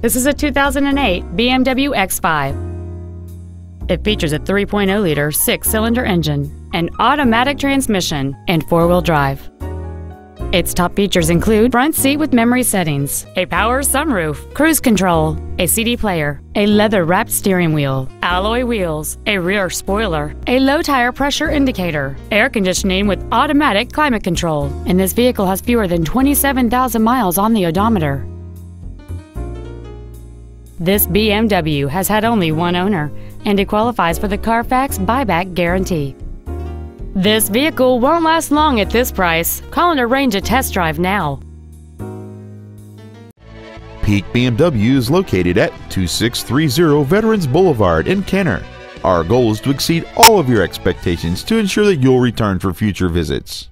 This is a 2008 BMW X5. It features a 3.0 liter six cylinder engine, an automatic transmission, and four wheel drive. Its top features include front seat with memory settings, a power sunroof, cruise control, a CD player, a leather wrapped steering wheel, alloy wheels, a rear spoiler, a low tire pressure indicator, air conditioning with automatic climate control, and this vehicle has fewer than 27,000 miles on the odometer. This BMW has had only one owner, and it qualifies for the Carfax buyback guarantee. This vehicle won't last long at this price. Call and arrange a test drive now. Peake BMW is located at 2630 Veterans Boulevard in Kenner. Our goal is to exceed all of your expectations to ensure that you'll return for future visits.